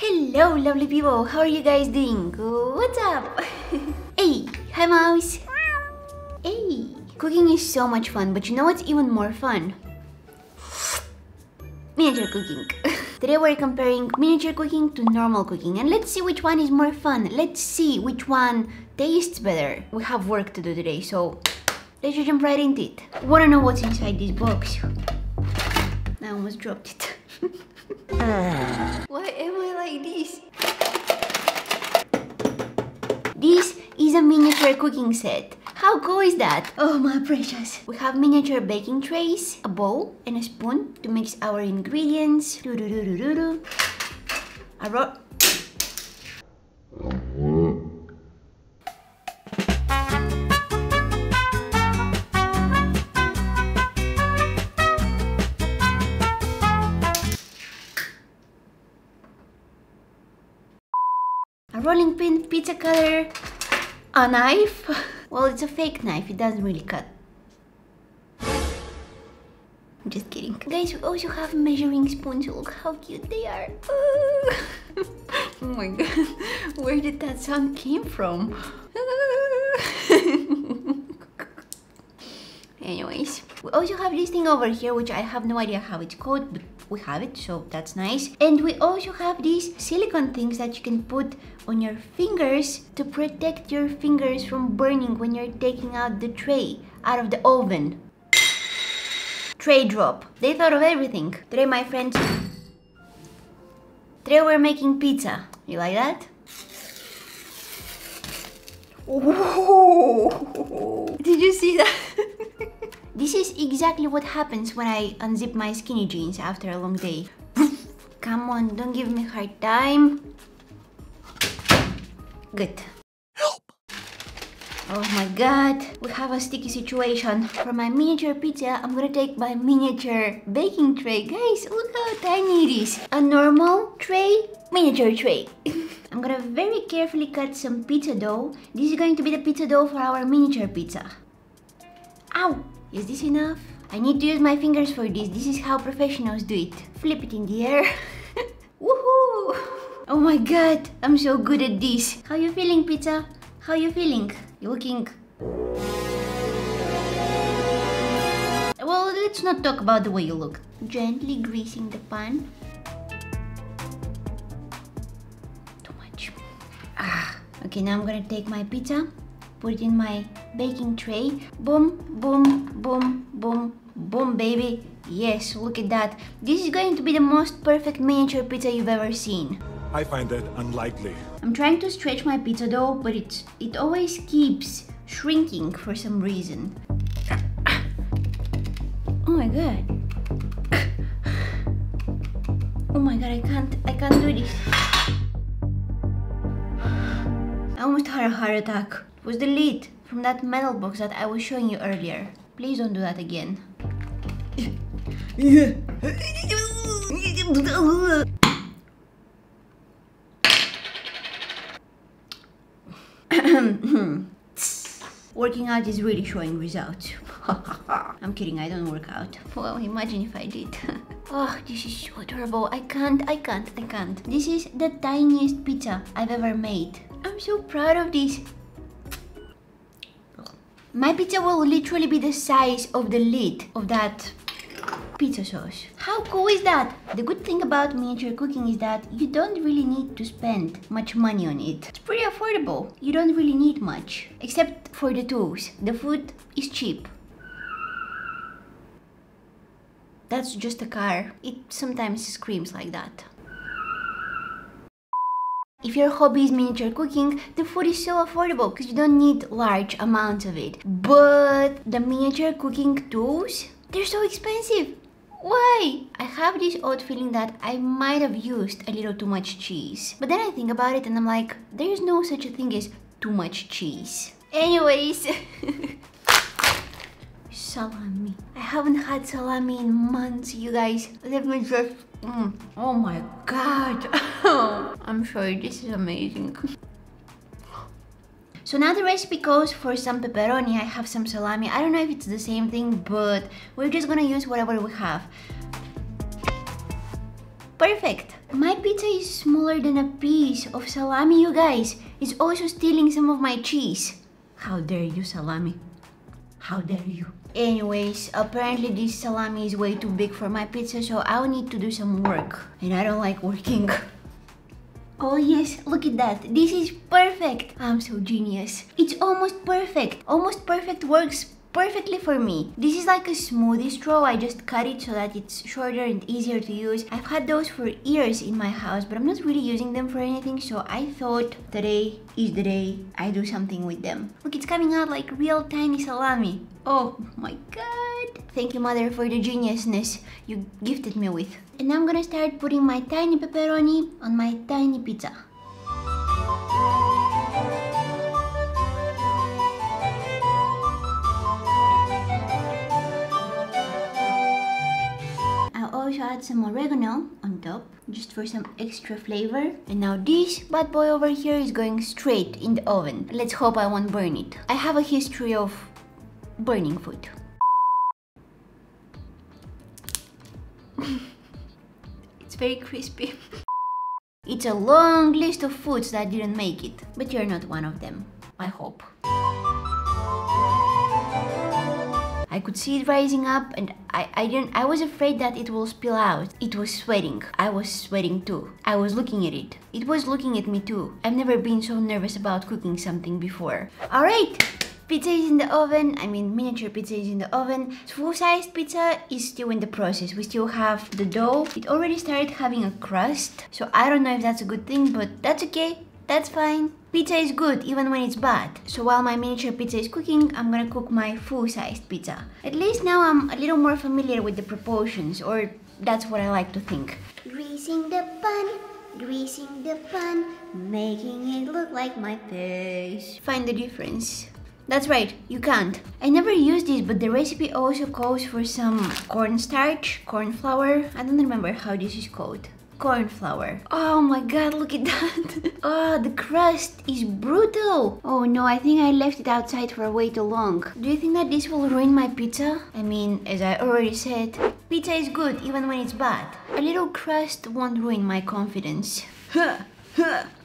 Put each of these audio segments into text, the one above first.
Hello, lovely people. How are you guys doing? What's up? hey, hi, mouse. Hey, cooking is so much fun, but you know what's even more fun? Miniature cooking. Today we're comparing miniature cooking to normal cooking and let's see which one is more fun. Let's see which one tastes better. We have work to do today, so let's just jump right into it. Wanna know what's inside this box? I almost dropped it. Why am I like this? This is a miniature cooking set. How cool is that? Oh my precious. We have miniature baking trays, a bowl, and a spoon to mix our ingredients. -doo -doo. A ro- a rolling pin, pizza cutter, a knife. Well, it's a fake knife, it doesn't really cut. I'm just kidding. Guys, we also have measuring spoons. Look how cute they are. oh my god, where did that sound came from? Anyways, we also have this thing over here, which I have no idea how it's called, but we have it, so that's nice. And we also have these silicone things that you can put on your fingers to protect your fingers from burning when you're taking out the tray out of the oven. Tray drop. They thought of everything. Today, my friends, today we're making pizza. You like that? Oh, did you see that? this is exactly what happens when I unzip my skinny jeans after a long day. Come on, don't give me hard time. Good. Oh my god, we have a sticky situation. For my miniature pizza, I'm gonna take my miniature baking tray. Guys, look how tiny it is. A normal tray, miniature tray. I'm gonna very carefully cut some pizza dough. This is going to be the pizza dough for our miniature pizza. Ow! Is this enough? I need to use my fingers for this. This is how professionals do it. Flip it in the air. Woohoo! Oh my god, I'm so good at this. How you feeling, pizza? How you feeling? You looking... Well, let's not talk about the way you look. Gently greasing the pan. Too much. Ah, okay, now I'm gonna take my pizza, put it in my baking tray. Boom, boom, boom, boom, boom, baby. Yes, look at that. This is going to be the most perfect miniature pizza you've ever seen. I find that unlikely. I'm trying to stretch my pizza dough, but it's it always keeps shrinking for some reason. Oh my god. Oh my god, I can't I can't do this. I almost had a heart attack. Was the lid from that metal box that I was showing you earlier. Please don't do that again. Working out is really showing results. I'm kidding, I don't work out. Well, imagine if I did. oh, this is so adorable. I can't, I can't, I can't. This is the tiniest pizza I've ever made. I'm so proud of this. My pizza will literally be the size of the lid of that pizza sauce. How cool is that? The good thing about miniature cooking is that you don't really need to spend much money on it. It's pretty affordable. You don't really need much, except for the tools. The food is cheap. That's just a car. It sometimes screams like that. If your hobby is miniature cooking, the food is so affordable because you don't need large amounts of it. But the miniature cooking tools, they're so expensive. Why? I have this odd feeling that I might have used a little too much cheese. But then I think about it and I'm like, there is no such a thing as too much cheese. Anyways, salami. I haven't had salami in months, you guys. Let me just. Mm. Oh my god. I'm sorry, this is amazing. So now the recipe calls for some pepperoni. I have some salami. I don't know if it's the same thing, but we're just gonna use whatever we have. Perfect. My pizza is smaller than a piece of salami, you guys. It's also stealing some of my cheese. How dare you, salami? How dare you? Anyways, apparently this salami is way too big for my pizza, so I'll need to do some work. And I don't like working. Oh yes, look at that. This is perfect. I'm so genius. It's almost perfect. Almost perfect works perfectly for me. This is like a smoothie straw. I just cut it so that it's shorter and easier to use. I've had those for years in my house, but I'm not really using them for anything, so I thought today is the day I do something with them. Look, it's coming out like real tiny salami. Oh my god. Thank you, mother, for the geniusness you gifted me with. And I'm gonna start putting my tiny pepperoni on my tiny pizza. Add some oregano on top just for some extra flavor. And now this bad boy over here is going straight in the oven. Let's hope I won't burn it. I have a history of burning food. it's very crispy. it's a long list of foods that didn't make it, but you're not one of them. I hope. I could see it rising up and I, I didn't I was afraid that it will spill out. It was sweating. I was sweating too. I was looking at it. It was looking at me too. I've never been so nervous about cooking something before. Alright! Pizza is in the oven. I mean miniature pizza is in the oven. Full-sized pizza is still in the process. We still have the dough. It already started having a crust. So I don't know if that's a good thing, but that's okay. That's fine. Pizza is good even when it's bad. So while my miniature pizza is cooking, I'm gonna cook my full-sized pizza. At least now I'm a little more familiar with the proportions, or that's what I like to think. Greasing the pan, greasing the pan, making it look like my face. Find the difference. That's right, you can't. I never used this, but the recipe also calls for some cornstarch, corn flour. I don't remember how this is called corn flour. Oh my god, look at that. oh, the crust is brutal. Oh no, I think I left it outside for way too long. Do you think that this will ruin my pizza? I mean, as I already said, pizza is good even when it's bad. A little crust won't ruin my confidence.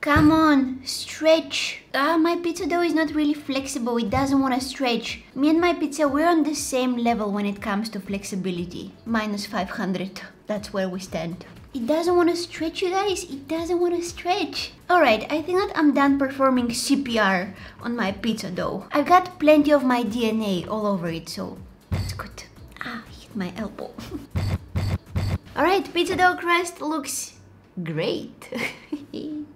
Come on, stretch. Ah, my pizza dough is not really flexible. It doesn't want to stretch. Me and my pizza, we're on the same level when it comes to flexibility. Minus 500. That's where we stand. It doesn't want to stretch, you guys. It doesn't want to stretch. Alright, I think that I'm done performing CPR on my pizza dough. I've got plenty of my DNA all over it, so that's good. Ah, hit my elbow. Alright, pizza dough crust looks great.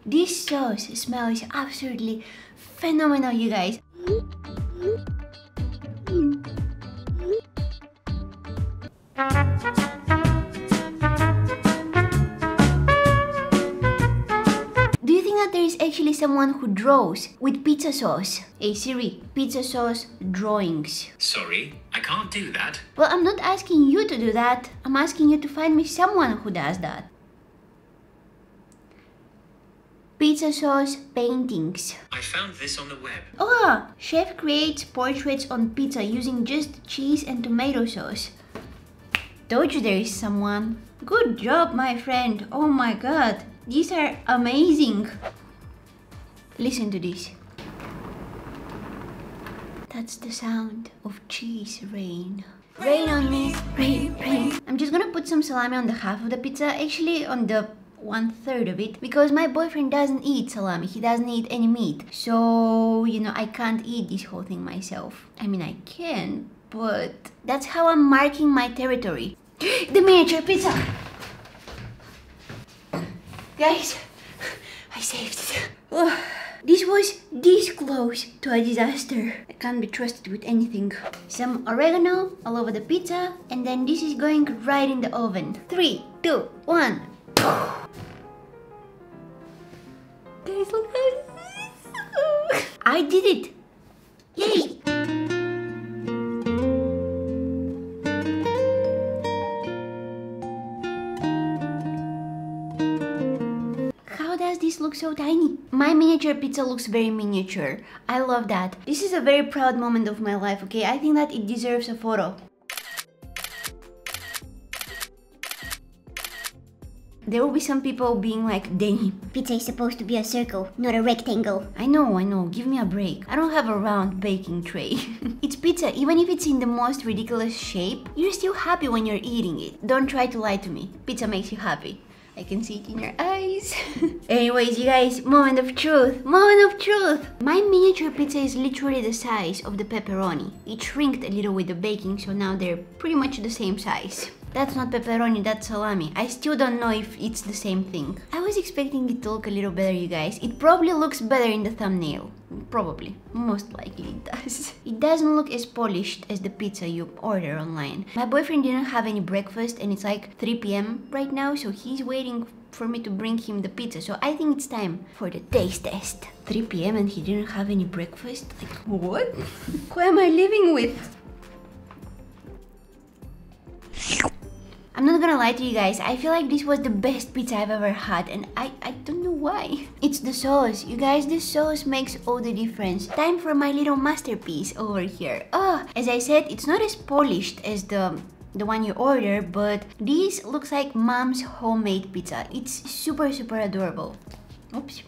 this sauce smells absolutely phenomenal, you guys. Do you think that there is actually someone who draws with pizza sauce? Hey Siri, pizza sauce drawings. Sorry, I can't do that. Well, I'm not asking you to do that. I'm asking you to find me someone who does that. Pizza sauce paintings. I found this on the web. Oh, chef creates portraits on pizza using just cheese and tomato sauce. Told you there is someone. Good job, my friend. Oh my god, these are amazing. Listen to this. That's the sound of cheese rain. Rain on me, rain, rain. I'm just gonna put some salami on the half of the pizza, actually on the one third of it because my boyfriend doesn't eat salami. He doesn't eat any meat. So you know i can't eat this whole thing myself. I mean i can but that's how i'm marking my territory. The miniature pizza! Guys i saved it. This was this close to a disaster. I can't be trusted with anything. Some oregano all over the pizza and then this is going right in the oven. Three two one Guys, I did it! Yay! How does this look so tiny? My miniature pizza looks very miniature. I love that. This is a very proud moment of my life, okay? I think that it deserves a photo. There will be some people being like, Danny, Pizza is supposed to be a circle, not a rectangle. I know, I know, give me a break. I don't have a round baking tray. it's pizza, even if it's in the most ridiculous shape, you're still happy when you're eating it. Don't try to lie to me. Pizza makes you happy. I can see it in your eyes. Anyways, you guys, moment of truth. Moment of truth. My miniature pizza is literally the size of the pepperoni. It shrinked a little with the baking, so now they're pretty much the same size. That's not pepperoni, that's salami. I still don't know if it's the same thing. I was expecting it to look a little better, you guys. It probably looks better in the thumbnail. Probably. Most likely it does. It doesn't look as polished as the pizza you order online. My boyfriend didn't have any breakfast and it's like 3 p.m. right now, so he's waiting for me to bring him the pizza. So I think it's time for the taste test. 3 p.m. and he didn't have any breakfast? Like, what? Who am I living with? I'm not gonna lie to you guys, I feel like this was the best pizza I've ever had and I, I don't know why. It's the sauce. You guys, the sauce makes all the difference. Time for my little masterpiece over here. Oh, as I said, it's not as polished as the the one you order, but this looks like mom's homemade pizza. It's super, super adorable. Oops.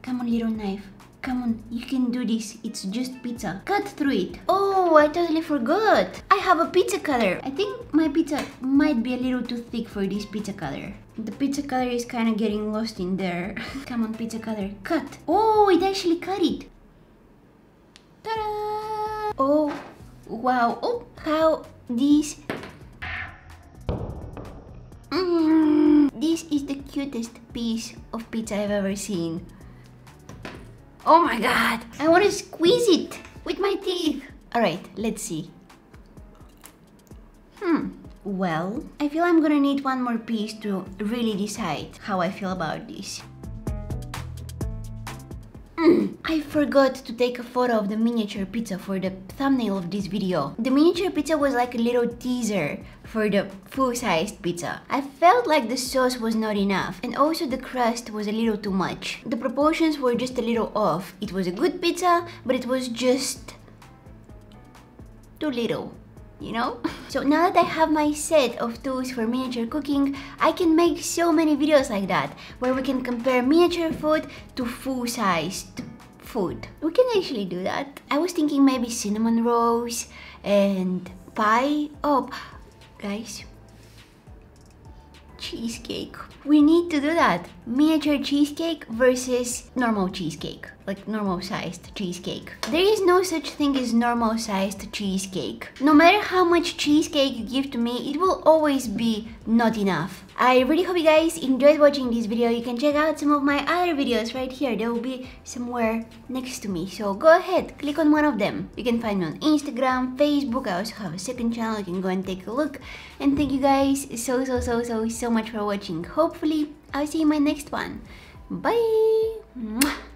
Come on, little knife. Come on, you can do this. It's just pizza. Cut through it. Oh, I totally forgot. I have a pizza cutter. I think my pizza might be a little too thick for this pizza cutter. The pizza cutter is kind of getting lost in there. Come on, pizza cutter. Cut. Oh, it actually cut it. Ta-da! Oh, wow. Oh, how this... Mm, this is the cutest piece of pizza I've ever seen. Oh my god! I want to squeeze it with my teeth. Alright, let's see. Hmm. Well, I feel I'm gonna need one more piece to really decide how I feel about this. Mm, I forgot to take a photo of the miniature pizza for the thumbnail of this video. The miniature pizza was like a little teaser for the full-sized pizza. I felt like the sauce was not enough and also the crust was a little too much. The proportions were just a little off. It was a good pizza, but it was just too little you know? So now that I have my set of tools for miniature cooking, I can make so many videos like that, where we can compare miniature food to full-sized food. We can actually do that. I was thinking maybe cinnamon rolls and pie. Oh, guys, cheesecake. We need to do that. Miniature cheesecake versus normal cheesecake. Like normal sized cheesecake. There is no such thing as normal sized cheesecake. No matter how much cheesecake you give to me, it will always be not enough. I really hope you guys enjoyed watching this video. You can check out some of my other videos right here. They will be somewhere next to me. So go ahead, click on one of them. You can find me on Instagram, Facebook. I also have a second channel. You can go and take a look. And thank you guys so, so, so, so, so much for watching. Hopefully, I'll see you in my next one. Bye!